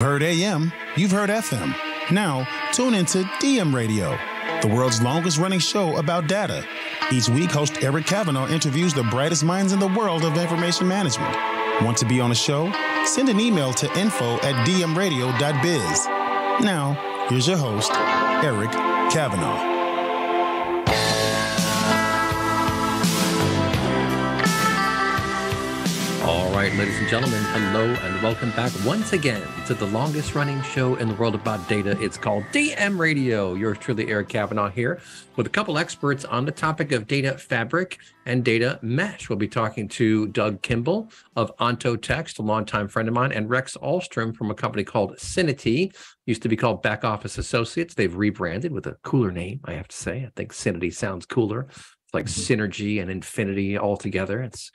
Heard AM, you've heard FM. Now, tune into DM Radio, the world's longest running show about data. Each week, host Eric Kavanagh interviews the brightest minds in the world of information management. Want to be on the show? Send an email to info at dmradio.biz. Now, here's your host, Eric Kavanagh. All right, ladies and gentlemen, hello and welcome back once again to the longest running show in the world about data. It's called DM Radio. Yours truly, Eric Kavanagh here with a couple experts on the topic of data fabric and data mesh. We'll be talking to Doug Kimball of OntoText, a longtime friend of mine, and Rex Ahlstrom from a company called Syniti, used to be called Back Office Associates. They've rebranded with a cooler name, I have to say. I think Syniti sounds cooler. It's like synergy and infinity all together. It's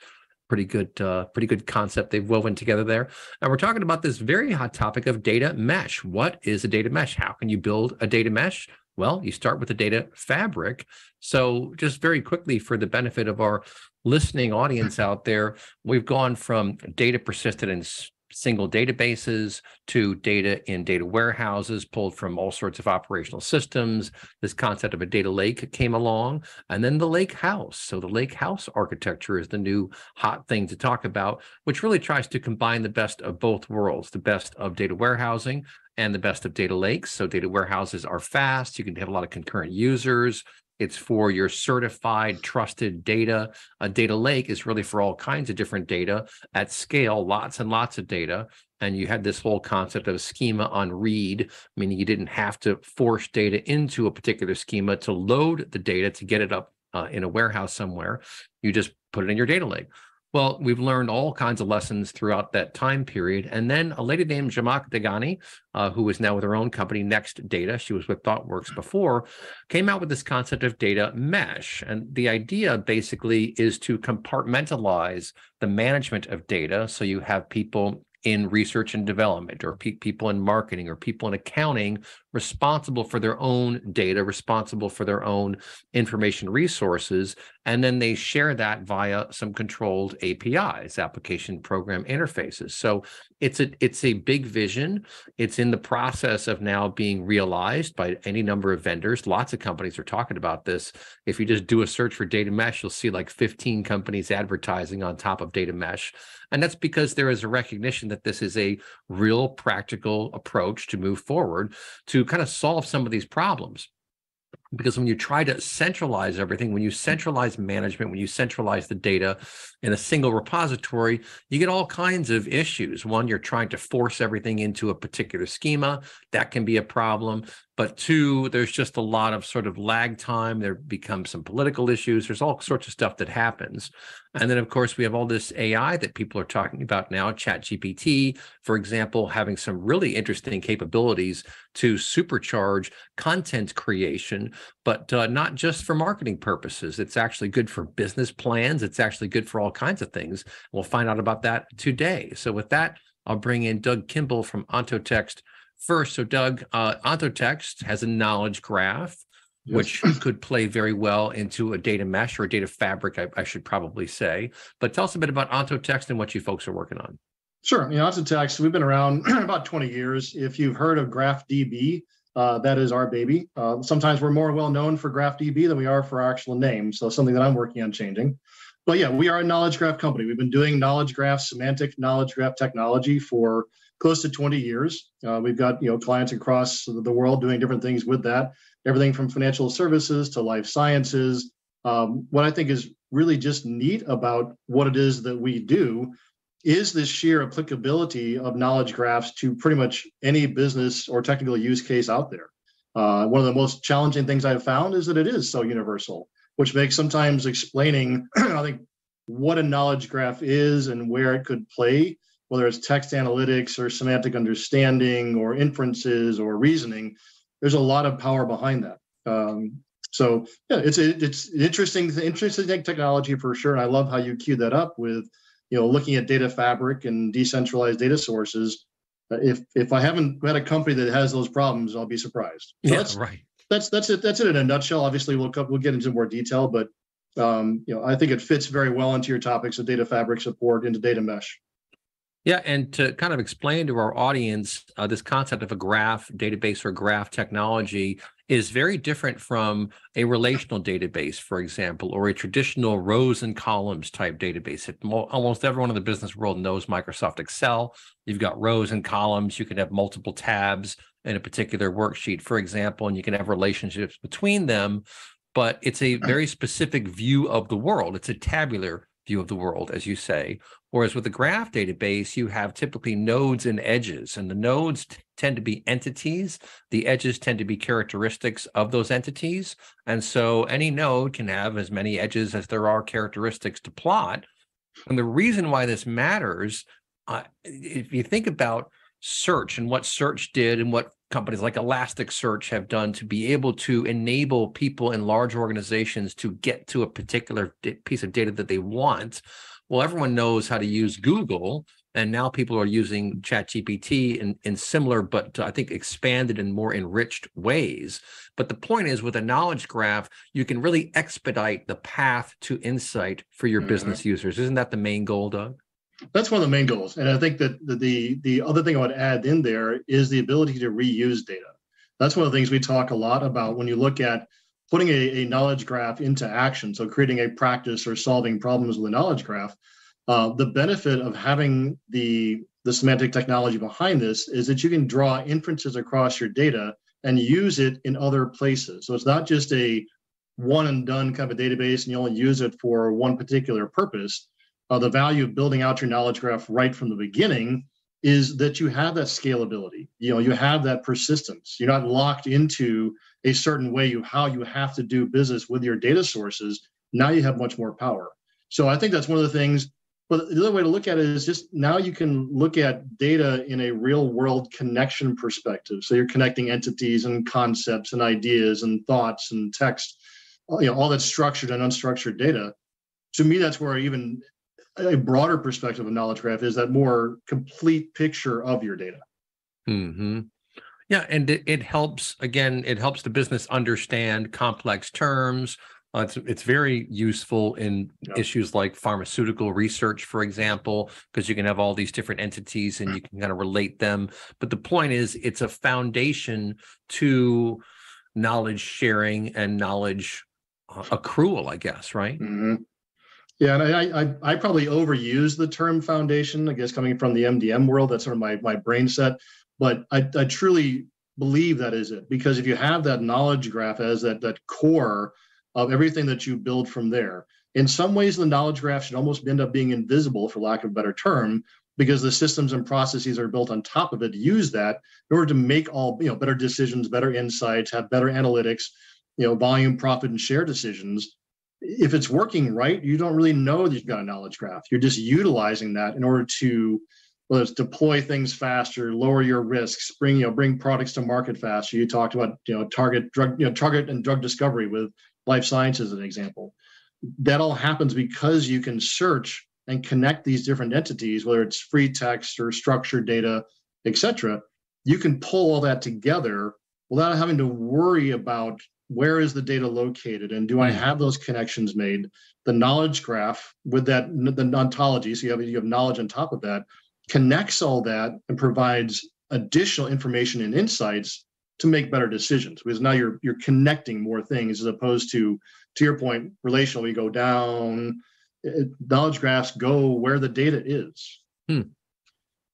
pretty good uh, pretty good concept they've woven together there. And we're talking about this very hot topic of data mesh. What is a data mesh? How can you build a data mesh? Well you start with the data fabric. So just very quickly for the benefit of our listening audience out there we've gone from data persisted in single databases to data in data warehouses pulled from all sorts of operational systems. This concept of a data lake came along, and then the lake house. So, the lake house architecture is the new hot thing to talk about, which really tries to combine the best of both worlds the best of data warehousing and the best of data lakes. So, data warehouses are fast, you can have a lot of concurrent users. It's for your certified, trusted data. A data lake is really for all kinds of different data at scale, lots and lots of data. And you had this whole concept of schema on read, meaning you didn't have to force data into a particular schema to load the data to get it up uh, in a warehouse somewhere. You just put it in your data lake. Well, we've learned all kinds of lessons throughout that time period. And then a lady named Zhamak Dehghani, uh, who is now with her own company, Next Data, she was with ThoughtWorks before, came out with this concept of data mesh. And the idea basically is to compartmentalize the management of data. So you have people in research and development or pe- people in marketing or people in accounting responsible for their own data responsible for their own information resources and then they share that via some controlled apis application program interfaces. So it's a it's a big vision. It's in the process of now being realized by any number of vendors. Lots of companies are talking about this. If you just do a search for data mesh you'll see like 15 companies advertising on top of data mesh. And that's because there is a recognition that this is a real practical approach to move forward to kind of solve some of these problems. Because when you try to centralize everything when you centralize management when you centralize the data in a single repository you get all kinds of issues. One you're trying to force everything into a particular schema. That can be a problem but two there's just a lot of sort of lag time. There becomes some political issues. There's all sorts of stuff that happens. And then of course we have all this ai that people are talking about now chat gpt for example having some really interesting capabilities to supercharge content creation but uh, not just for marketing purposes. It's actually good for business plans. It's actually good for all kinds of things. We'll find out about that today. So with that i'll bring in doug kimball from ontotext first. So, Doug, uh, OntoText has a knowledge graph, yes. which could play very well into a data mesh or a data fabric, I, I, should probably say. But tell us a bit about OntoText and what you folks are working on. Sure. You know, OntoText, we've been around about 20 years. If you've heard of GraphDB, uh, that is our baby. Uh, sometimes we're more well known for GraphDB than we are for our actual name. So, something that I'm working on changing. But yeah, we are a knowledge graph company. We've been doing knowledge graph, semantic knowledge graph technology for close to 20 years. Uh, we've got you know clients across the world doing different things with that, everything from financial services to life sciences. Um, what I think is really just neat about what it is that we do is this sheer applicability of knowledge graphs to pretty much any business or technical use case out there. Uh, one of the most challenging things I've found is that it is so universal, which makes sometimes explaining, I think, what a knowledge graph is and where it could play whether it's text analytics or semantic understanding or inferences or reasoning, there's a lot of power behind that. Um, so yeah, it's it's interesting, interesting technology for sure. And I love how you queue that up with, you know, looking at data fabric and decentralized data sources. Uh, if if I haven't had a company that has those problems, I'll be surprised. So yeah, that's, right. That's that's it. That's it in a nutshell. Obviously, we'll we'll get into more detail, but um, you know, I think it fits very well into your topics of data fabric support into data mesh. Yeah, and to kind of explain to our audience, uh, this concept of a graph database or graph technology is very different from a relational database, for example, or a traditional rows and columns type database. It, almost everyone in the business world knows Microsoft Excel. You've got rows and columns. You can have multiple tabs in a particular worksheet, for example, and you can have relationships between them. But it's a very specific view of the world. It's a tabular view of the world, as you say. Whereas with a graph database, you have typically nodes and edges, and the nodes t- tend to be entities. The edges tend to be characteristics of those entities. And so any node can have as many edges as there are characteristics to plot. And the reason why this matters, uh, if you think about search and what search did and what companies like Elasticsearch have done to be able to enable people in large organizations to get to a particular piece of data that they want. Well, everyone knows how to use Google, and now people are using ChatGPT in, in similar, but I think expanded and more enriched ways. But the point is, with a knowledge graph, you can really expedite the path to insight for your mm-hmm. business users. Isn't that the main goal, Doug? That's one of the main goals. And I think that the, the, the other thing I would add in there is the ability to reuse data. That's one of the things we talk a lot about when you look at putting a, a knowledge graph into action. So creating a practice or solving problems with a knowledge graph. Uh, the benefit of having the the semantic technology behind this is that you can draw inferences across your data and use it in other places. So it's not just a one and done kind of a database and you only use it for one particular purpose uh, the value of building out your knowledge graph right from the beginning is that you have that scalability you know you have that persistence you're not locked into a certain way of how you have to do business with your data sources now you have much more power so i think that's one of the things but the other way to look at it is just now you can look at data in a real world connection perspective so you're connecting entities and concepts and ideas and thoughts and text you know all that structured and unstructured data to me that's where even a broader perspective of knowledge graph is that more complete picture of your data. Hmm. Yeah, and it, it helps. Again, it helps the business understand complex terms. Uh, it's it's very useful in yep. issues like pharmaceutical research, for example, because you can have all these different entities and you can kind of relate them. But the point is, it's a foundation to knowledge sharing and knowledge uh, accrual, I guess, right? Mm-hmm. Yeah, and I, I, I probably overuse the term foundation. I guess coming from the MDM world, that's sort of my my brain set. But I, I truly believe that is it because if you have that knowledge graph as that that core of everything that you build from there, in some ways the knowledge graph should almost end up being invisible, for lack of a better term, because the systems and processes are built on top of it to use that in order to make all you know better decisions, better insights, have better analytics, you know, volume, profit, and share decisions if it's working right, you don't really know that you've got a knowledge graph. You're just utilizing that in order to whether it's deploy things faster, lower your risks, bring you know bring products to market faster. You talked about you know target drug you know target and drug discovery with life sciences as an example. That all happens because you can search and connect these different entities, whether it's free text or structured data, etc. You can pull all that together without having to worry about where is the data located and do i hmm. have those connections made the knowledge graph with that the ontology so you have you have knowledge on top of that connects all that and provides additional information and insights to make better decisions because now you're you're connecting more things as opposed to to your point relational you go down it, knowledge graphs go where the data is hmm.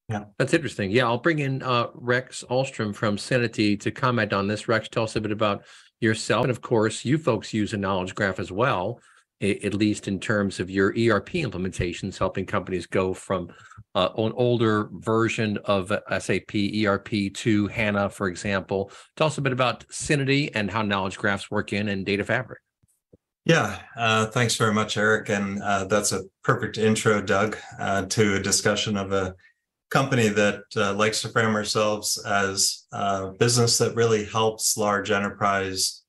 Yeah, that's interesting. Yeah, I'll bring in uh, Rex Ahlstrom from Syniti to comment on this. Rex, tell us a bit about yourself. And of course, you folks use a knowledge graph as well, at least in terms of your ERP implementations, helping companies go from uh, an older version of SAP ERP to HANA, for example. Tell us a bit about Syniti and how knowledge graphs work in and Data Fabric. Yeah, uh, thanks very much, Eric. And uh, that's a perfect intro, Doug, uh, to a discussion of a company that uh, likes to frame ourselves as a business that really helps large enterprise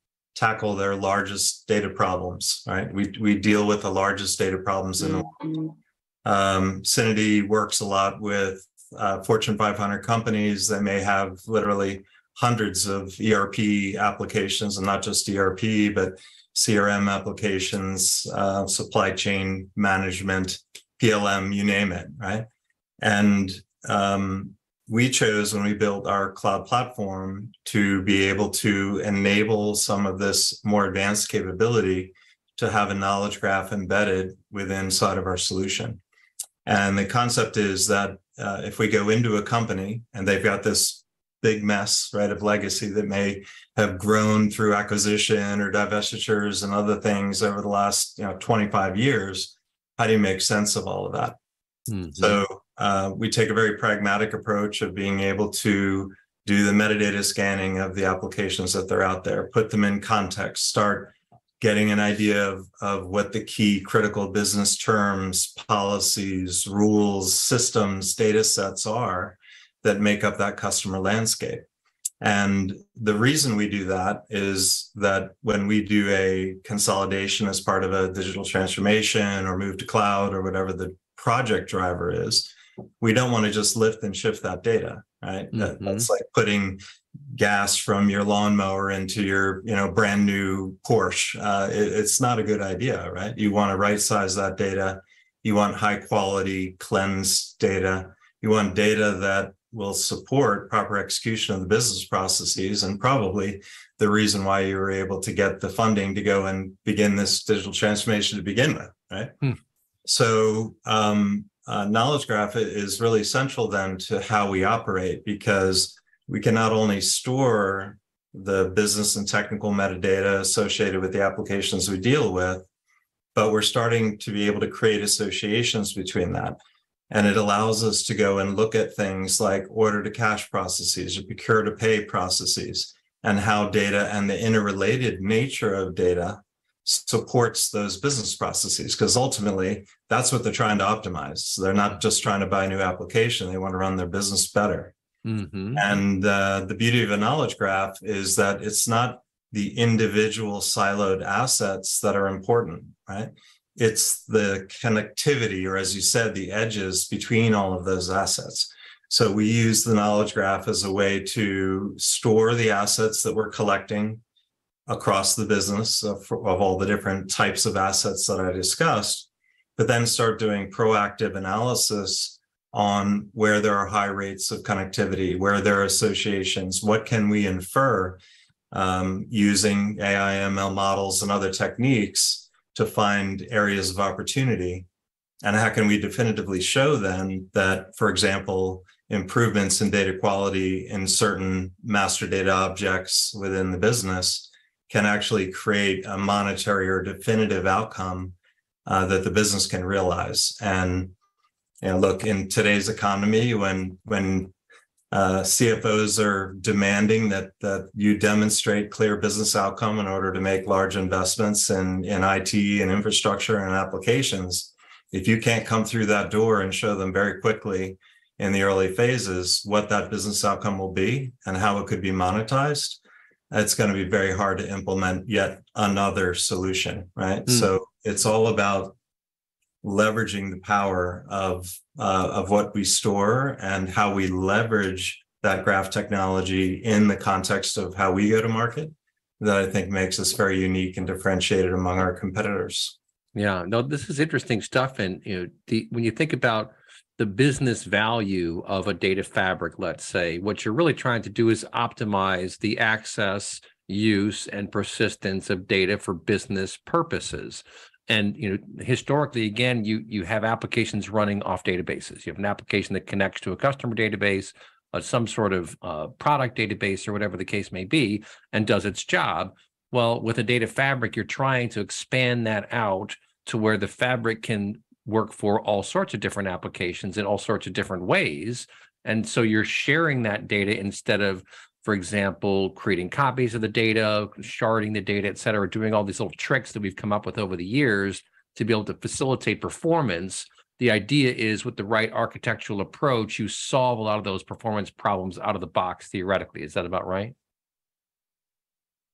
tackle their largest data problems. Right, we we deal with the largest data problems in the world. Mm-hmm. Um, Syniti works a lot with uh, Fortune 500 companies that may have literally hundreds of ERP applications, and not just ERP, but CRM applications, uh, supply chain management, PLM, you name it, right? And um, we chose when we built our cloud platform to be able to enable some of this more advanced capability to have a knowledge graph embedded within inside of our solution. And the concept is that uh, if we go into a company and they've got this big mess, right, of legacy that may have grown through acquisition or divestitures and other things over the last, you know, 25 years, how do you make sense of all of that? Mm-hmm. So uh, we take a very pragmatic approach of being able to do the metadata scanning of the applications that they're out there, put them in context, start getting an idea of, of what the key critical business terms, policies, rules, systems, data sets are that make up that customer landscape. And the reason we do that is that when we do a consolidation as part of a digital transformation or move to cloud or whatever the project driver is, we don't want to just lift and shift that data, right? Mm-hmm. That, that's like putting gas from your lawnmower into your you know brand new porsche uh, it, it's not a good idea right you want to right size that data you want high quality cleansed data you want data that will support proper execution of the business processes and probably the reason why you were able to get the funding to go and begin this digital transformation to begin with right hmm. So um, uh, knowledge graph is really central then to how we operate because we can not only store the business and technical metadata associated with the applications we deal with, but we're starting to be able to create associations between that. And it allows us to go and look at things like order to cash processes or procure to pay processes and how data and the interrelated nature of data supports those business processes because ultimately that's what they're trying to optimize. So they're not just trying to buy a new application, they want to run their business better. Mm-hmm. And uh, the beauty of a knowledge graph is that it's not the individual siloed assets that are important, right? It's the connectivity, or as you said, the edges between all of those assets. So we use the knowledge graph as a way to store the assets that we're collecting across the business of, of all the different types of assets that I discussed, but then start doing proactive analysis on where there are high rates of connectivity, where there are associations, what can we infer um, using AI ML models and other techniques to find areas of opportunity? And how can we definitively show then that, for example, improvements in data quality in certain master data objects within the business can actually create a monetary or definitive outcome uh, that the business can realize? And you know, look in today's economy when when uh, CFOs are demanding that that you demonstrate clear business outcome in order to make large investments in in IT and infrastructure and applications. If you can't come through that door and show them very quickly in the early phases what that business outcome will be and how it could be monetized, it's going to be very hard to implement yet another solution, right? Mm. So it's all about leveraging the power of uh, of what we store and how we leverage that graph technology in the context of how we go to market that I think makes us very unique and differentiated among our competitors. Yeah, no, this is interesting stuff. And you know, the, when you think about the business value of a data fabric, let's say, what you're really trying to do is optimize the access, use, and persistence of data for business purposes. And you know historically again you you have applications running off databases. You have an application that connects to a customer database uh, some sort of uh, product database or whatever the case may be and does its job. Well with a data fabric you're trying to expand that out to where the fabric can work for all sorts of different applications in all sorts of different ways and so you're sharing that data instead of for example, creating copies of the data, sharding the data, et cetera, doing all these little tricks that we've come up with over the years to be able to facilitate performance. The idea is with the right architectural approach, you solve a lot of those performance problems out of the box theoretically. Is that about right?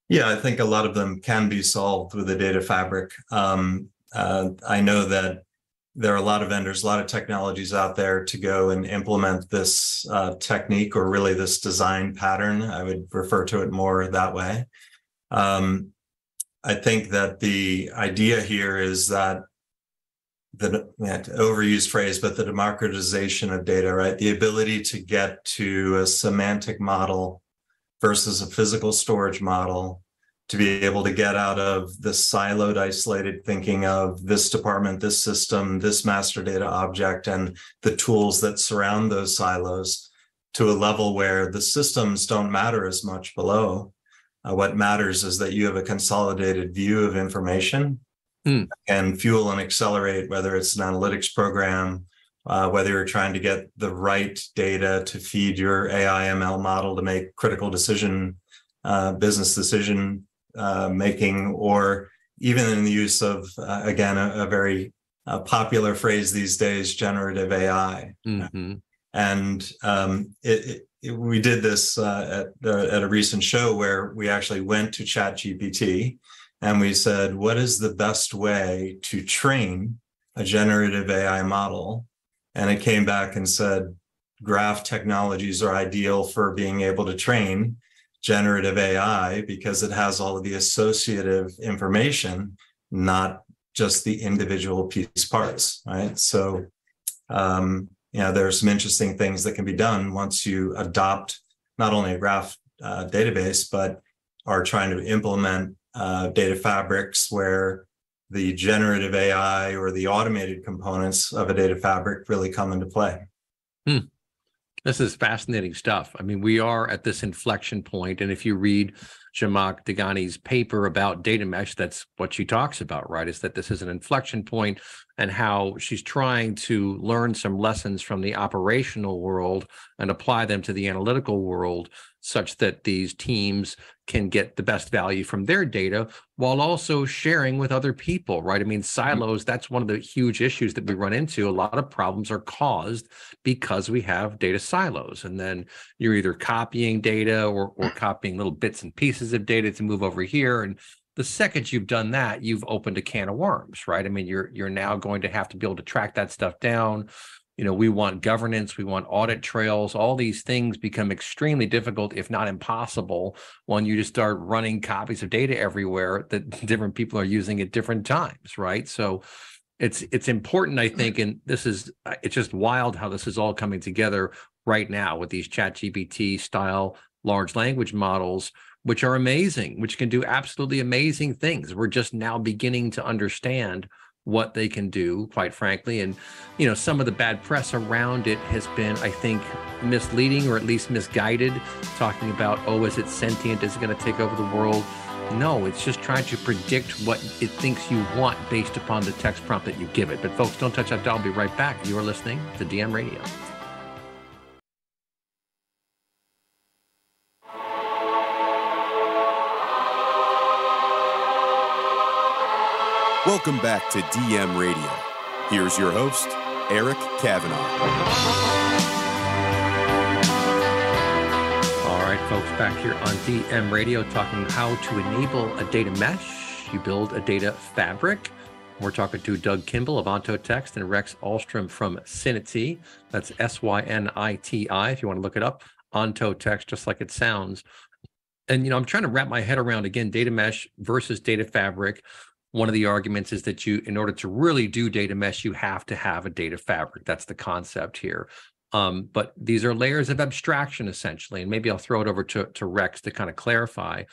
Yeah, I think a lot of them can be solved with a data fabric. Um, uh, I know that there are a lot of vendors, a lot of technologies out there to go and implement this uh, technique or really this design pattern. I would refer to it more that way. Um, I think that the idea here is that the yeah, overused phrase, but the democratization of data, right? The ability to get to a semantic model versus a physical storage model to be able to get out of the siloed, isolated thinking of this department, this system, this master data object, and the tools that surround those silos to a level where the systems don't matter as much below. Uh, what matters is that you have a consolidated view of information mm. and fuel and accelerate, whether it's an analytics program, uh, whether you're trying to get the right data to feed your AI ML model to make critical decision, uh, business decision uh, making, or even in the use of, uh, again, a, a very uh, popular phrase these days, generative AI. Mm-hmm. And um, it, it, we did this uh, at, at a recent show where we actually went to ChatGPT and we said, what is the best way to train a generative AI model? And it came back and said, graph technologies are ideal for being able to train generative AI because it has all of the associative information, not just the individual piece parts, right? So, um, you know, there are some interesting things that can be done once you adopt not only a graph uh, database, but are trying to implement uh, data fabrics where the generative AI or the automated components of a data fabric really come into play. Hmm. This is fascinating stuff. I mean, we are at this inflection point, and if you read Zhamak Dehghani's paper about data mesh, that's what she talks about, right? Is that this is an inflection point and how she's trying to learn some lessons from the operational world and apply them to the analytical world such that these teams can get the best value from their data while also sharing with other people, right? I mean, mm-hmm. silos, that's one of the huge issues that we run into. A lot of problems are caused because we have data silos. And then you're either copying data or, or copying little bits and pieces of data to move over here. And the second you've done that, you've opened a can of worms, right? I mean, you're you're now going to have to be able to track that stuff down you know we want governance we want audit trails all these things become extremely difficult if not impossible when you just start running copies of data everywhere that different people are using at different times right? So it's it's important i think and this is uh, it's just wild how this is all coming together right now with these chat gpt style large language models which are amazing which can do absolutely amazing things. We're just now beginning to understand what they can do, quite frankly. And, you know, some of the bad press around it has been, I think, misleading or at least misguided, talking about, oh, is it sentient? Is it going to take over the world? No, it's just trying to predict what it thinks you want based upon the text prompt that you give it. But folks, don't touch that dial. I'll be right back. You are listening to DM Radio. Welcome back to DM Radio. Here's your host, Eric Kavanagh. All right, folks, back here on DM Radio talking how to enable a data mesh. You build a data fabric. We're talking to Doug Kimball of OntoText and Rex Ahlstrom from Syniti. That's S Y N I T I, if you want to look it up. OntoText, just like it sounds. And, you know, I'm trying to wrap my head around again data mesh versus data fabric one of the arguments is that you in order to really do data mesh you have to have a data fabric. That's the concept here. Um, but these are layers of abstraction essentially and maybe i'll throw it over to, to rex to kind of clarify.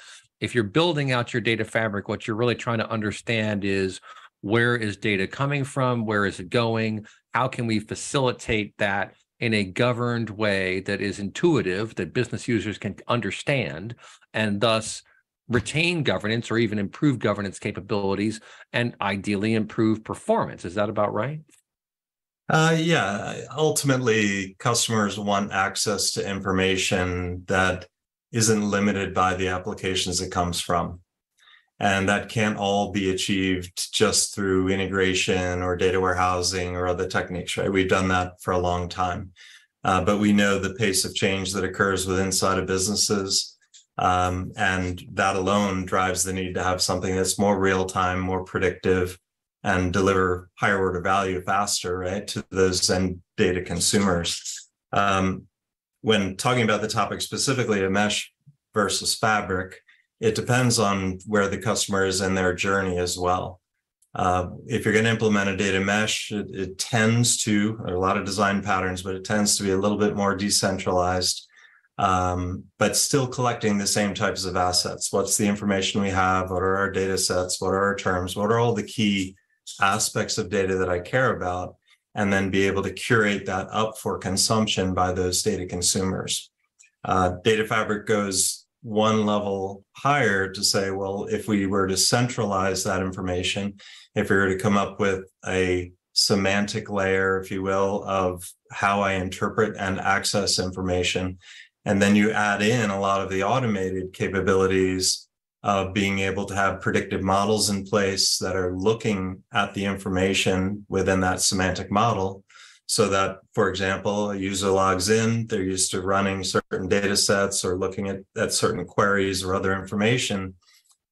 If you're building out your data fabric what you're really trying to understand is where is data coming from? Where is it going? How can we facilitate that in a governed way that is intuitive that business users can understand and thus retain governance or even improve governance capabilities and ideally improve performance. Is that about right? Uh, yeah, ultimately, customers want access to information that isn't limited by the applications it comes from. And that can't all be achieved just through integration or data warehousing or other techniques, right? We've done that for a long time. Uh, but we know the pace of change that occurs with inside of businesses um, and that alone drives the need to have something that's more real time, more predictive, and deliver higher order value faster, right, to those end data consumers. Um, when talking about the topic specifically of mesh versus fabric, it depends on where the customer is in their journey as well. uh, if you're going to implement a data mesh, it, it tends to, a lot of design patterns, but it tends to be a little bit more decentralized, um, but still collecting the same types of assets. What's the information we have? What are our data sets? What are our terms? What are all the key aspects of data that I care about? And then be able to curate that up for consumption by those data consumers. Uh, data fabric goes one level higher to say, well, if we were to centralize that information, if we were to come up with a semantic layer, if you will, of how I interpret and access information, and then you add in a lot of the automated capabilities of being able to have predictive models in place that are looking at the information within that semantic model so that, for example, a user logs in, they're used to running certain data sets or looking at, at certain queries or other information.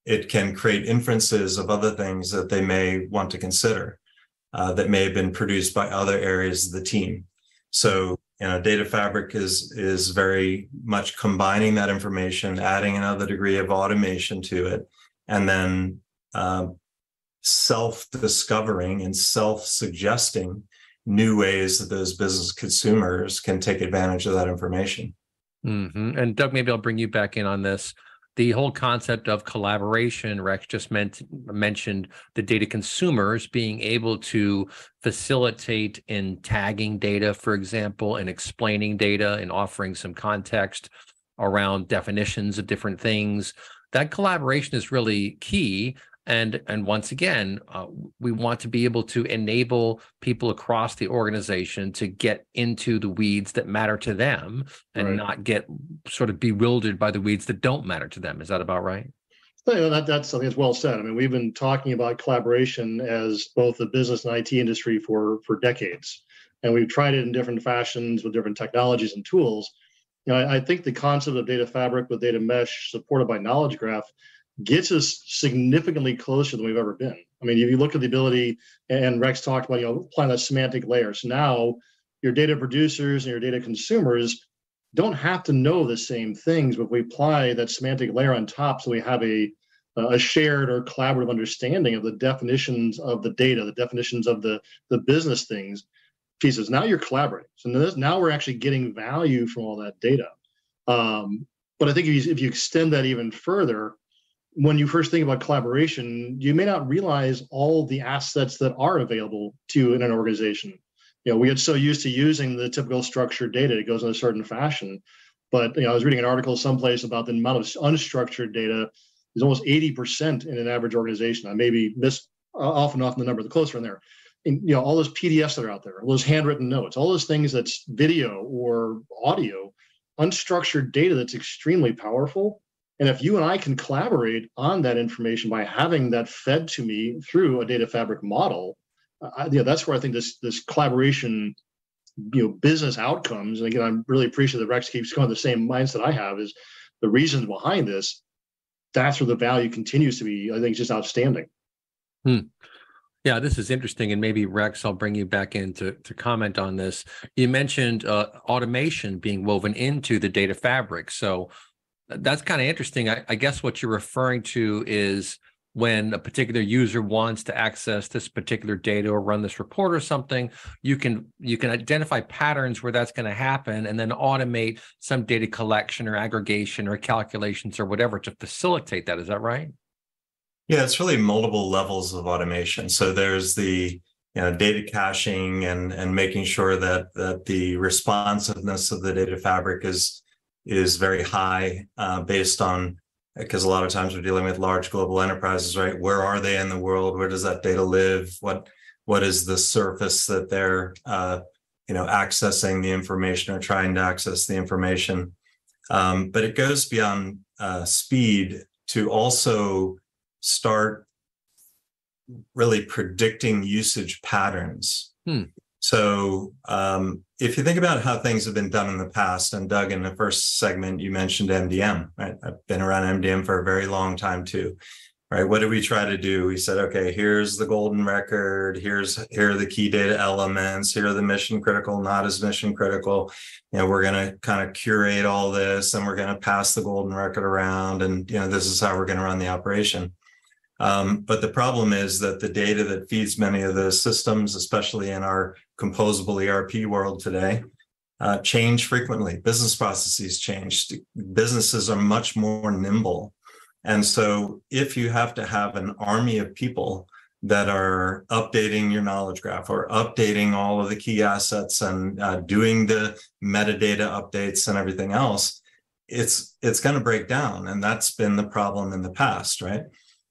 It can create inferences of other things that they may want to consider uh, that may have been produced by other areas of the team. So, you know, data fabric is is very much combining that information, adding another degree of automation to it, and then uh, self-discovering and self-suggesting new ways that those business consumers can take advantage of that information. Mm-hmm. And Doug, maybe I'll bring you back in on this. The whole concept of collaboration, Rex just meant, mentioned the data consumers being able to facilitate in tagging data, for example, and explaining data and offering some context around definitions of different things. That collaboration is really key and and once again uh, we want to be able to enable people across the organization to get into the weeds that matter to them and right. not get sort of bewildered by the weeds that don't matter to them is that about right that, that's something that's well said. I mean, we've been talking about collaboration as both the business and IT industry for for decades, and we've tried it in different fashions with different technologies and tools. You know, I, I think the concept of data fabric with data mesh supported by knowledge graph gets us significantly closer than we've ever been. I mean, if you look at the ability, and Rex talked about, you know, applying that semantic layer. So now your data producers and your data consumers don't have to know the same things, but we apply that semantic layer on top so we have a a shared or collaborative understanding of the definitions of the data, the definitions of the the business things pieces. Now you're collaborating. So now we're actually getting value from all that data. Um, but I think if you, if you extend that even further, when you first think about collaboration, you may not realize all the assets that are available to you in an organization. You know, we get so used to using the typical structured data; it goes in a certain fashion. But you know, I was reading an article someplace about the amount of unstructured data is almost 80% in an average organization. I maybe miss uh, off and off the number, the closer in there. And, you know, all those PDFs that are out there, all those handwritten notes, all those things that's video or audio, unstructured data that's extremely powerful and if you and I can collaborate on that information by having that fed to me through a data fabric model, I, you know, that's where I think this this collaboration, you know, business outcomes. And again, I'm really appreciative that Rex keeps going the same mindset I have is the reasons behind this. That's where the value continues to be. I think just outstanding. Hmm. Yeah, this is interesting, and maybe Rex, I'll bring you back in to, to comment on this. You mentioned uh, automation being woven into the data fabric. So that's kind of interesting. I, I, guess what you're referring to is when a particular user wants to access this particular data or run this report or something, you can you can identify patterns where that's going to happen and then automate some data collection or aggregation or calculations or whatever to facilitate that. Is that right? Yeah, it's really multiple levels of automation. So there's the you know, data caching and and making sure that that the responsiveness of the data fabric is is very high uh, based on because a lot of times we're dealing with large global enterprises right? Where are they in the world? Where does that data live? What what is the surface that they're uh, you know accessing the information or trying to access the information? Um, but it goes beyond uh, speed to also start really predicting usage patterns. Hmm. So um, if you think about how things have been done in the past, and Doug, in the first segment, you mentioned MDM, right? I've been around MDM for a very long time too, right? What did we try to do? We said, okay, here's the golden record. Here's here are the key data elements. Here are the mission critical, not as mission critical. You know, we're going to kind of curate all this, and we're going to pass the golden record around, and you know, this is how we're going to run the operation. Um, but the problem is that the data that feeds many of those systems, especially in our composable ERP world today, uh, change frequently. Business processes change. Businesses are much more nimble. And so, if you have to have an army of people that are updating your knowledge graph or updating all of the key assets and uh, doing the metadata updates and everything else, it's it's going to break down, and that's been the problem in the past, right?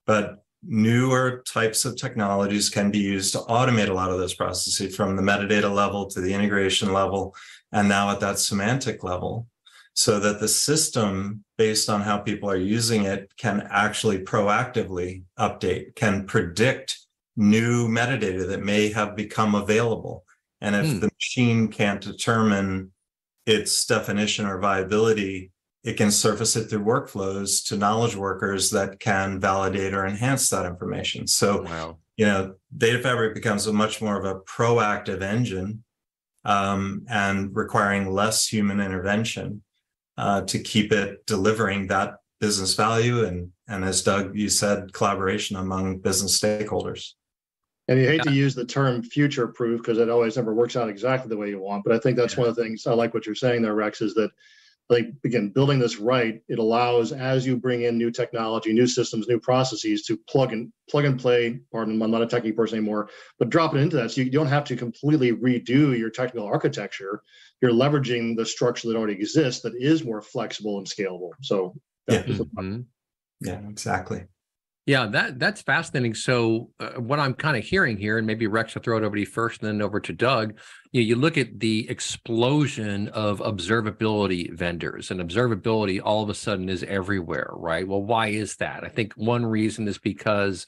But newer types of technologies can be used to automate a lot of those processes from the metadata level to the integration level and now at that semantic level so that the system based on how people are using it can actually proactively update can predict new metadata that may have become available and if hmm. the machine can't determine its definition or viability it can surface it through workflows to knowledge workers that can validate or enhance that information so wow. you know data fabric becomes a much more of a proactive engine um, and requiring less human intervention uh, to keep it delivering that business value and and as Doug you said collaboration among business stakeholders. And you hate yeah. to use the term future proof because it always never works out exactly the way you want. But I think that's yeah. one of the things I like what you're saying there, Rex, is that like again building this right it allows as you bring in new technology new systems new processes to plug and plug and play pardon i'm not a techie person anymore but drop it into that. So you don't have to completely redo your technical architecture. You're leveraging the structure that already exists that is more flexible and scalable. So yeah, mm-hmm. yeah exactly yeah, that that's fascinating. So, uh, what I'm kind of hearing here, and maybe Rex will throw it over to you first, and then over to Doug. You, know, you look at the explosion of observability vendors, and observability all of a sudden is everywhere, right? Well, why is that? I think one reason is because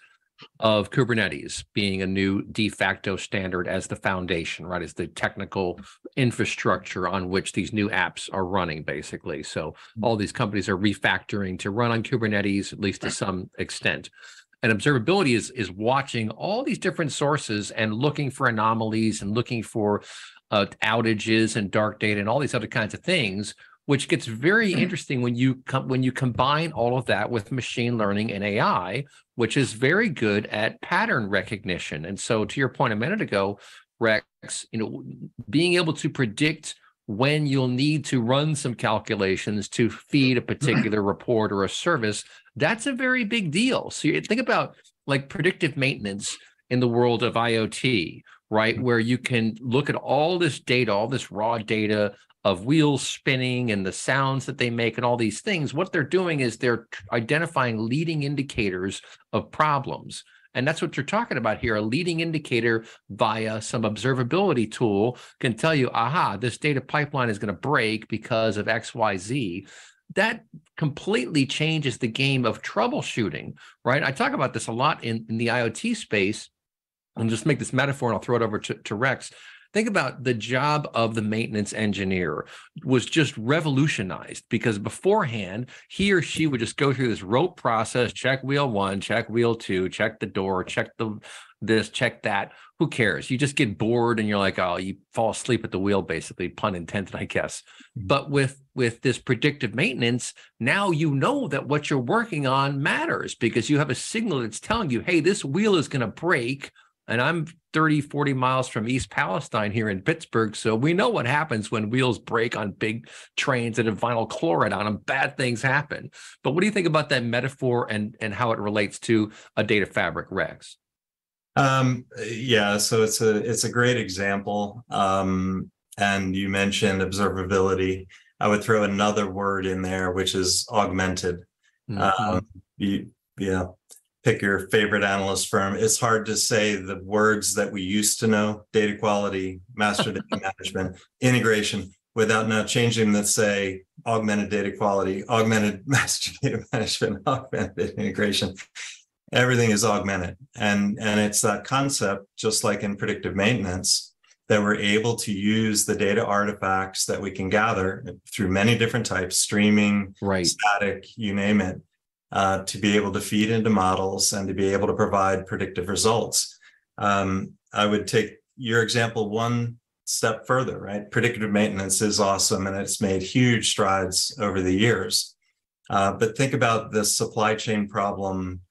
of Kubernetes being a new de facto standard as the foundation, right? As the technical infrastructure on which these new apps are running, basically. So mm-hmm. all these companies are refactoring to run on Kubernetes, at least to some extent. And observability is is watching all these different sources and looking for anomalies and looking for uh, outages and dark data and all these other kinds of things which gets very mm-hmm. interesting when you com- when you combine all of that with machine learning and AI, which is very good at pattern recognition. And so, to your point a minute ago, Rex, you know, being able to predict when you'll need to run some calculations to feed a particular report or a service, that's a very big deal. So you think about like predictive maintenance in the world of IoT, right? Mm-hmm. Where you can look at all this data, all this raw data of wheels spinning and the sounds that they make and all these things, what they're doing is they're identifying leading indicators of problems. And that's what you're talking about here. A leading indicator via some observability tool can tell you, aha, this data pipeline is going to break because of XYZ. That completely changes the game of troubleshooting, right? I talk about this a lot in, in the IoT space. And just make this metaphor, and I'll throw it over to, to Rex think about the job of the maintenance engineer was just revolutionized because beforehand he or she would just go through this rote process check wheel one check wheel two check the door check the this check that. Who cares? You just get bored and you're like oh you fall asleep at the wheel basically pun intended i guess. Mm-hmm. but with with this predictive maintenance now you know that what you're working on matters because you have a signal that's telling you hey this wheel is going to break and I'm 30, 40 miles from East Palestine here in Pittsburgh. So we know what happens when wheels break on big trains that have vinyl chloride on them. Bad things happen. But what do you think about that metaphor and, and how it relates to a data fabric, Rex? Um, yeah, so it's a it's a great example. Um, and you mentioned observability. I would throw another word in there, which is augmented. Mm-hmm. Um, you, yeah, pick your favorite analyst firm. It's hard to say the words that we used to know data quality, master data management, integration without now changing them that say augmented data quality, augmented master data management, augmented integration. Everything is augmented. And, and it's that concept, just like in predictive maintenance, that we're able to use the data artifacts that we can gather through many different types streaming, right. static, you name it uh, to be able to feed into models and to be able to provide predictive results. Um, I would take your example one step further, right? Predictive maintenance is awesome and it's made huge strides over the years. Uh, but think about the supply chain problem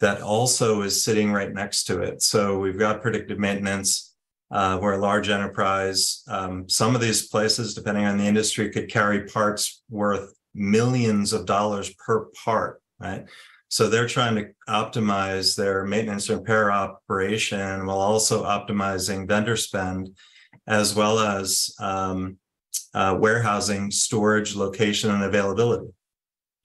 that also is sitting right next to it. So we've got predictive maintenance. Uh, we're a large enterprise. Um, some of these places, depending on the industry, could carry parts worth millions of dollars per part, right? So they're trying to optimize their maintenance and repair operation while also optimizing vendor spend, as well as um, uh, warehousing, storage, location, and availability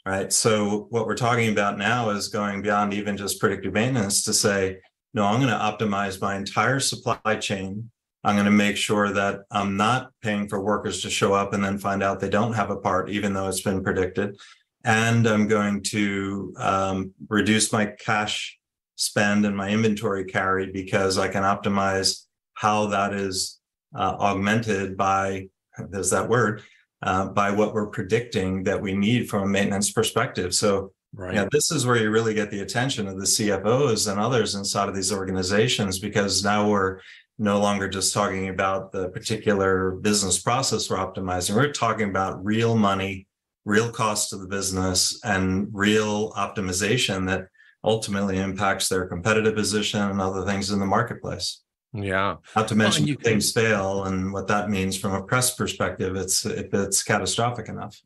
right? So what we're talking about now is going beyond even just predictive maintenance to say, no, I'm going to optimize my entire supply chain. I'm going to make sure that I'm not paying for workers to show up and then find out they don't have a part, even though it's been predicted. And I'm going to um, reduce my cash spend and my inventory carry because I can optimize how that is uh, augmented by, there's that word, uh, by what we're predicting that we need from a maintenance perspective. So, right. yeah, this is where you really get the attention of the CFOs and others inside of these organizations because now we're no longer just talking about the particular business process we're optimizing. We're talking about real money, real cost to the business, and real optimization that ultimately impacts their competitive position and other things in the marketplace. Yeah. Not to mention well, things can... fail and what that means from a press perspective. It's if it's catastrophic enough.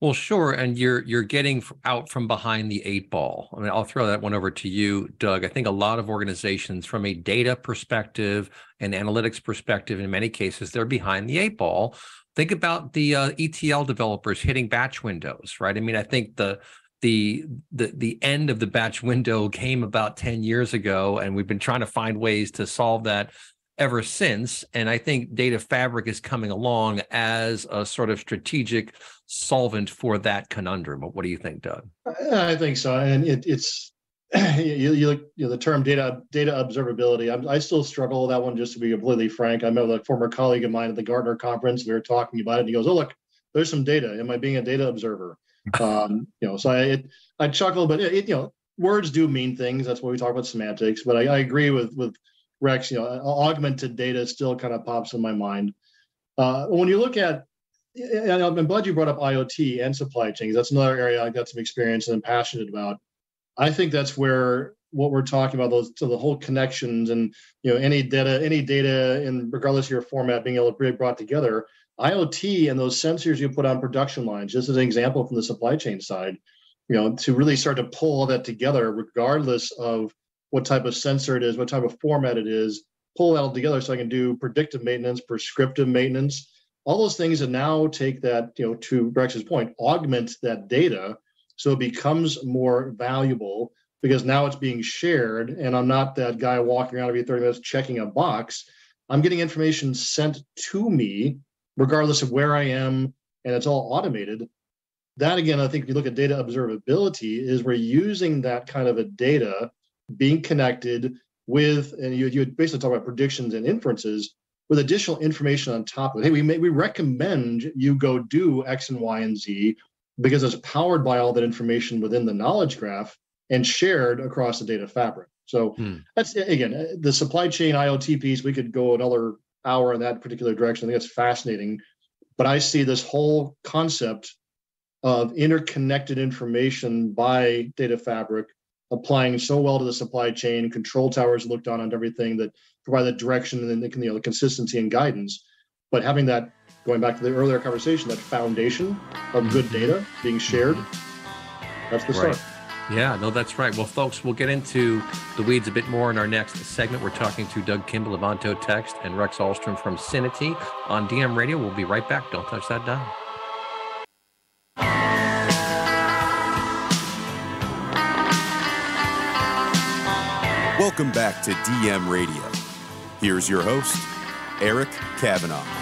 Well, sure, and you're you're getting out from behind the eight ball. I mean, I'll throw that one over to you, Doug. I think a lot of organizations, from a data perspective and analytics perspective, in many cases, they're behind the eight ball. Think about the uh, ETL developers hitting batch windows, right? I mean, I think the the the the end of the batch window came about 10 years ago and we've been trying to find ways to solve that ever since. And i think data fabric is coming along as a sort of strategic solvent for that conundrum. What do you think doug? I think so. And it, it's you, you, you know, the term data data observability I'm, i still struggle with that one just to be completely frank i met with a former colleague of mine at the gartner conference we were talking about it and he goes oh look there's some data am i being a data observer um, you know, so I it, I chuckle, but it, you know, words do mean things. That's why we talk about semantics. But I, I agree with with Rex. You know, augmented data still kind of pops in my mind. Uh, when you look at, and I'm glad you brought up IoT and supply chains. That's another area I got some experience and I'm passionate about. I think that's where what we're talking about those to the whole connections and you know any data any data in regardless of your format being able to be brought together. IoT and those sensors you put on production lines, just as an example from the supply chain side, you know, to really start to pull all that together, regardless of what type of sensor it is, what type of format it is, pull that all together so I can do predictive maintenance, prescriptive maintenance, all those things and now take that, you know, to Rex's point, augment that data so it becomes more valuable because now it's being shared and I'm not that guy walking around every 30 minutes checking a box. I'm getting information sent to me regardless of where I am, and it's all automated. That again, I think if you look at data observability, is we're using that kind of a data being connected with, and you you basically talk about predictions and inferences with additional information on top of it. Hey, we may, we recommend you go do X and Y and Z because it's powered by all that information within the knowledge graph and shared across the data fabric. So hmm. that's again the supply chain IoT piece. We could go another hour in that particular direction. I think it's fascinating. But I see this whole concept of interconnected information by data fabric applying so well to the supply chain, control towers looked on on everything that provide the direction and the, you know, the consistency and guidance. But having that, going back to the earlier conversation, that foundation of good data being shared, that's the right. start. Yeah, no, that's right. Well, folks, we'll get into the weeds a bit more in our next segment. We're talking to Doug Kimball of OntoText and Rex Ahlstrom from Syniti on DM Radio. We'll be right back. Don't touch that dial. Welcome back to DM Radio. Here's your host, Eric Kavanagh.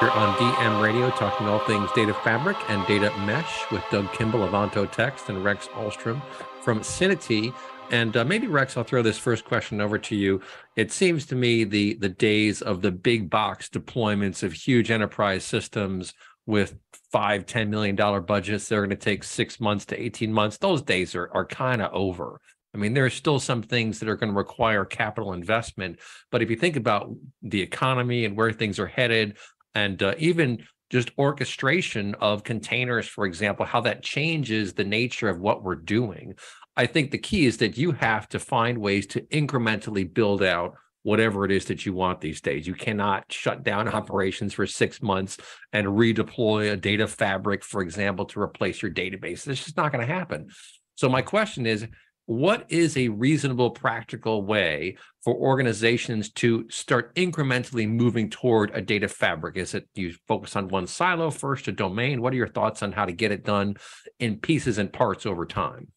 Here on DM Radio, talking all things data fabric and data mesh with Doug Kimball of OntoText and Rex Ahlstrom from Syniti. And uh, maybe Rex, I'll throw this first question over to you. It seems to me the the days of the big box deployments of huge enterprise systems with five, ten million dollar budgets, they're going to take six months to 18 months. Those days are are kind of over. I mean, there are still some things that are going to require capital investment. But if you think about the economy and where things are headed, and uh, even just orchestration of containers, for example, how that changes the nature of what we're doing. I think the key is that you have to find ways to incrementally build out whatever it is that you want these days. You cannot shut down operations for six months and redeploy a data fabric, for example, to replace your database. It's just not going to happen. So, my question is what is a reasonable, practical way for organizations to start incrementally moving toward a data fabric? Is it you focus on one silo first, a domain? What are your thoughts on how to get it done in pieces and parts over time?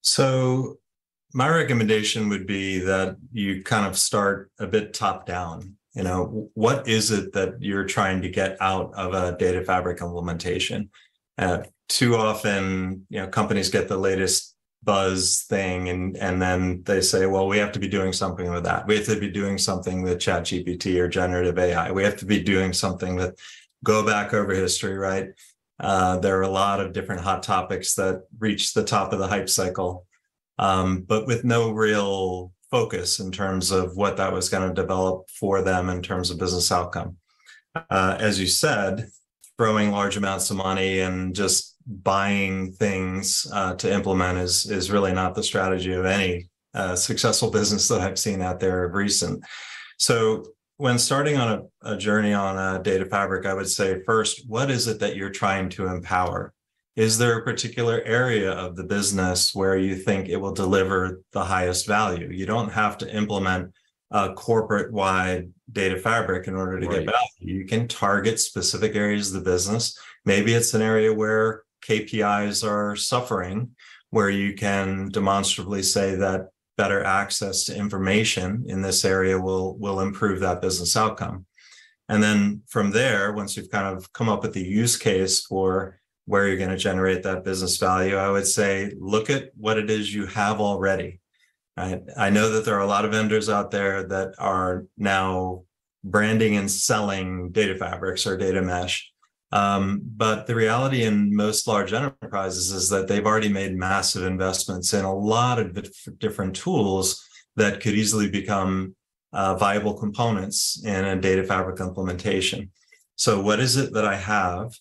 So, my recommendation would be that you kind of start a bit top down. You know, what is it that you're trying to get out of a data fabric implementation? Uh, too often, you know, companies get the latest buzz thing and and then they say well we have to be doing something with that. We have to be doing something with ChatGPT or generative ai we have to be doing something that go back over history right? Uh, there are a lot of different hot topics that reach the top of the hype cycle. Um, but with no real focus in terms of what that was going to develop for them in terms of business outcome. Uh, as you said throwing large amounts of money and just buying things uh, to implement is is really not the strategy of any uh, successful business that I've seen out there of recent. So when starting on a, a journey on a data fabric, I would say first, what is it that you're trying to empower? Is there a particular area of the business where you think it will deliver the highest value? You don't have to implement a corporate wide data fabric in order to right. get value. You can target specific areas of the business. Maybe it's an area where KPIs are suffering, where you can demonstrably say that better access to information in this area will will improve that business outcome. And then from there, once you've kind of come up with the use case for where you're going to generate that business value, I would say look at what it is you have already. Right? I know that there are a lot of vendors out there that are now branding and selling data fabrics or data mesh. Um, but the reality in most large enterprises is that they've already made massive investments in a lot of different tools that could easily become uh, viable components in a data fabric implementation. So, what is it that I have?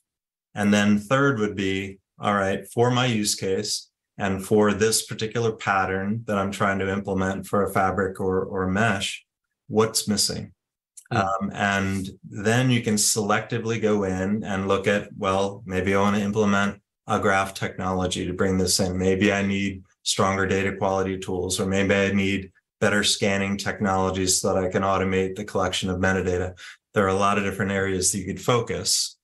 And then, third would be all right, for my use case and for this particular pattern that I'm trying to implement for a fabric or, or mesh, what's missing? Hmm. Um, and then you can selectively go in and look at, well, maybe I want to implement a graph technology to bring this in. Maybe I need stronger data quality tools, or maybe I need better scanning technologies so that I can automate the collection of metadata. There are a lot of different areas that you could focus.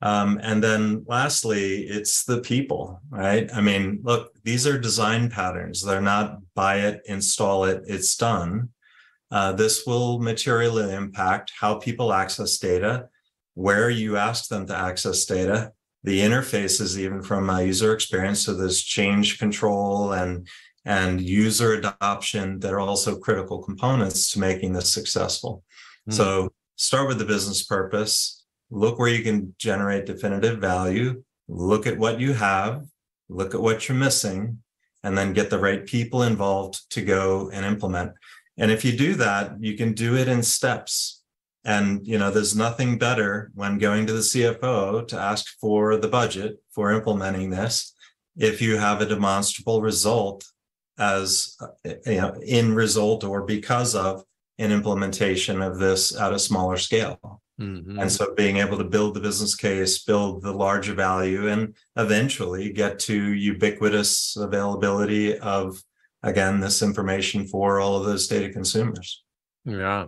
Um, and then lastly, it's the people, right? I mean, look, these are design patterns. They're not buy it, install it, it's done. Uh, this will materially impact how people access data, where you ask them to access data, the interfaces, even from a user experience. So there's change control and and user adoption that are also critical components to making this successful. Mm. So start with the business purpose, look where you can generate definitive value, look at what you have, look at what you're missing, and then get the right people involved to go and implement. And if you do that, you can do it in steps. And you know, there's nothing better when going to the CFO to ask for the budget for implementing this if you have a demonstrable result as you know in result or because of an implementation of this at a smaller scale. Mm-hmm. And so being able to build the business case, build the larger value, and eventually get to ubiquitous availability of again this information for all of those data consumers. Yeah.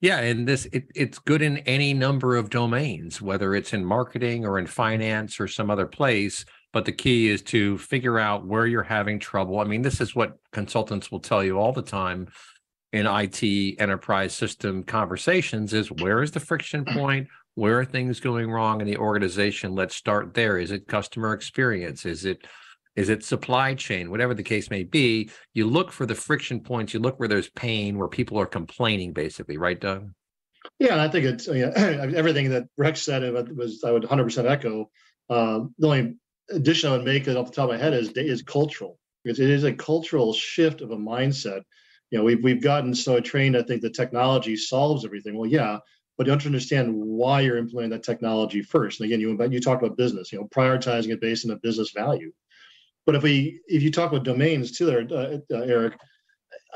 Yeah and this it, it's good in any number of domains whether it's in marketing or in finance or some other place but the key is to figure out where you're having trouble. I mean this is what consultants will tell you all the time in IT enterprise system conversations is where is the friction point? Where are things going wrong in the organization? Let's start there. Is it customer experience? Is it is it supply chain? Whatever the case may be, you look for the friction points. You look where there's pain, where people are complaining, basically, right, Doug? Yeah, I think it's yeah, everything that Rex said was I would 100% echo. Uh, the only addition I would make off the top of my head is is cultural because it is a cultural shift of a mindset. You know, we've we've gotten so trained. I think the technology solves everything. Well, yeah, but you have to understand why you're implementing that technology first. And again, you you talk about business, you know, prioritizing it based on a business value. But if we if you talk about domains too, there, uh, uh, Eric,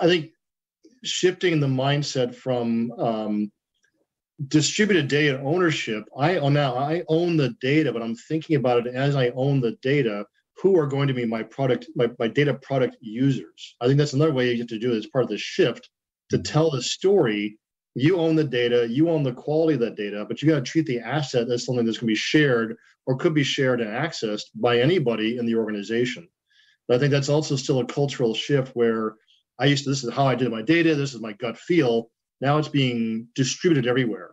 I think shifting the mindset from um, distributed data ownership. I own now I own the data, but I'm thinking about it as I own the data. Who are going to be my product, my, my data product users? I think that's another way you have to do it as part of the shift to tell the story you own the data, you own the quality of that data, but you got to treat the asset as something that's going to be shared or could be shared and accessed by anybody in the organization. But I think that's also still a cultural shift where I used to, this is how I did my data, this is my gut feel. Now it's being distributed everywhere.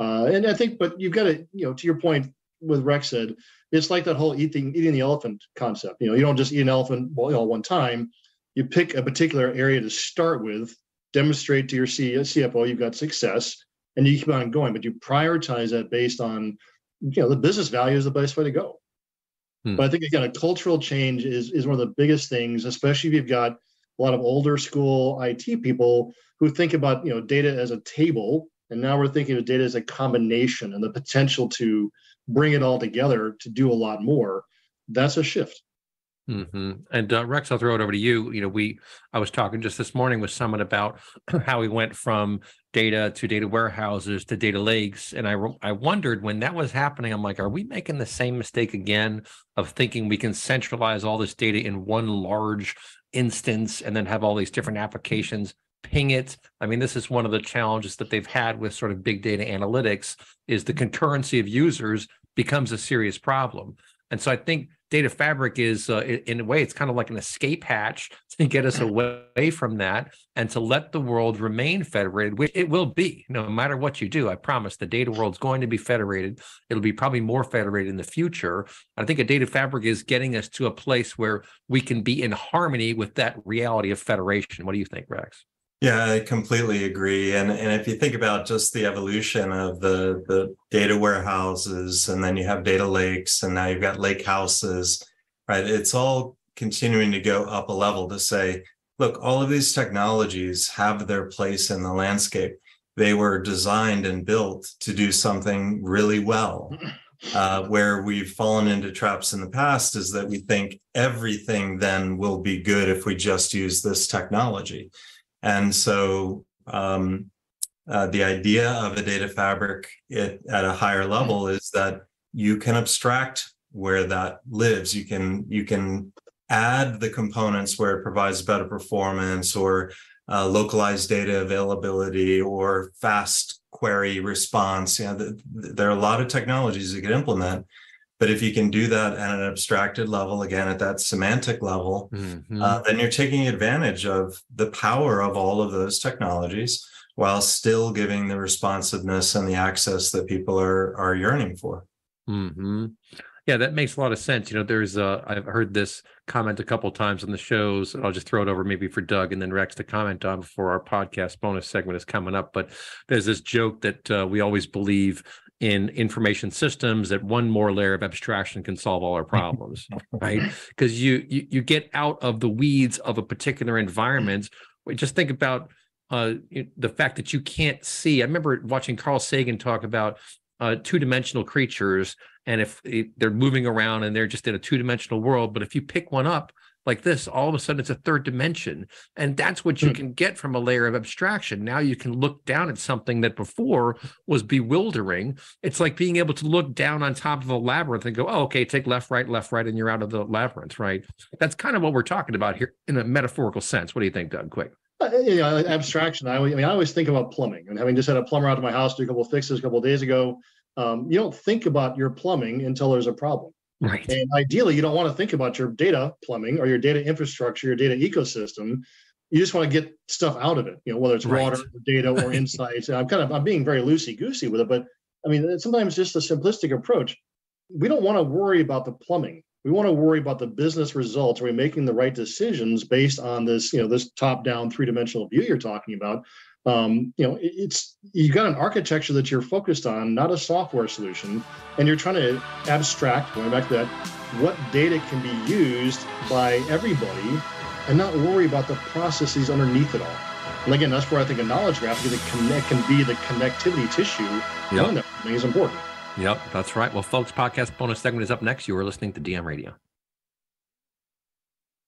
Uh, and I think, but you've got to, you know, to your point with Rex said, it's like that whole eating eating the elephant concept. You know, you don't just eat an elephant all, you know, one time. You pick a particular area to start with demonstrate to your CFO you've got success, and you keep on going. But you prioritize that based on, you know, the business value is the best way to go. Hmm. But I think again, a cultural change is is one of the biggest things, especially if you've got a lot of older school IT people who think about you know data as a table, and now we're thinking of data as a combination and the potential to bring it all together to do a lot more. That's a shift. Mm-hmm. And uh, Rex, I'll throw it over to you. You know, we I was talking just this morning with someone about how we went from data to data warehouses to data lakes, and I I wondered when that was happening. I'm like, are we making the same mistake again of thinking we can centralize all this data in one large instance and then have all these different applications ping it? I mean, this is one of the challenges that they've had with sort of big data analytics is the concurrency of users becomes a serious problem. And so I think data fabric is uh, in a way it's kind of like an escape hatch to get us away from that and to let the world remain federated which it will be no matter what you do. I promise the data world's going to be federated. It'll be probably more federated in the future. I think a data fabric is getting us to a place where we can be in harmony with that reality of federation. What do you think rex yeah, I completely agree. And and if you think about just the evolution of the the data warehouses, and then you have data lakes, and now you've got lake houses, right? It's all continuing to go up a level to say, look, all of these technologies have their place in the landscape. They were designed and built to do something really well. Uh, where we've fallen into traps in the past is that we think everything then will be good if we just use this technology. And so um, uh, the idea of a data fabric it, at a higher level is that you can abstract where that lives. You can you can add the components where it provides better performance or uh, localized data availability or fast query response. You know, the, the, there are a lot of technologies you can implement but if you can do that at an abstracted level, again, at that semantic level, mm-hmm. uh, then you're taking advantage of the power of all of those technologies while still giving the responsiveness and the access that people are are yearning for. Mm-hmm. Yeah, that makes a lot of sense. You know, there's uh, I've heard this comment a couple times on the shows. and I'll just throw it over maybe for Doug and then Rex to comment on before our podcast bonus segment is coming up. But there's this joke that uh, we always believe in information systems that one more layer of abstraction can solve all our problems right? Because you, you you get out of the weeds of a particular environment. Just think about uh, the fact that you can't see. I remember watching carl sagan talk about uh, two-dimensional creatures and if they're moving around and they're just in a two-dimensional world but if you pick one up like this, all of a sudden it's a third dimension. And that's what you hmm. can get from a layer of abstraction. Now you can look down at something that before was bewildering. It's like being able to look down on top of a labyrinth and go, oh, okay, take left, right, left, right, and you're out of the labyrinth, right? That's kind of what we're talking about here in a metaphorical sense. What do you think, Doug? Quick. Uh, you know, abstraction. I, I, mean, I always think about plumbing and having just had a plumber out to my house do a couple of fixes a couple of days ago. Um, you don't think about your plumbing until there's a problem. Right. And ideally, you don't want to think about your data plumbing or your data infrastructure, your data ecosystem. You just want to get stuff out of it, you know, whether it's right. water, or data, or insights. And I'm kind of I'm being very loosey goosey with it, but I mean, sometimes just a simplistic approach. We don't want to worry about the plumbing. We want to worry about the business results. Are we making the right decisions based on this, you know, this top-down three-dimensional view you're talking about? Um, you know it's you got an architecture that you're focused on not a software solution and you're trying to abstract going back to that what data can be used by everybody and not worry about the processes underneath it all And again, that's where I think a knowledge graph can, connect, can be the connectivity tissue. Yep. That is important. Yep, that's right. Well, folks, podcast bonus segment is up next. You are listening to DM Radio.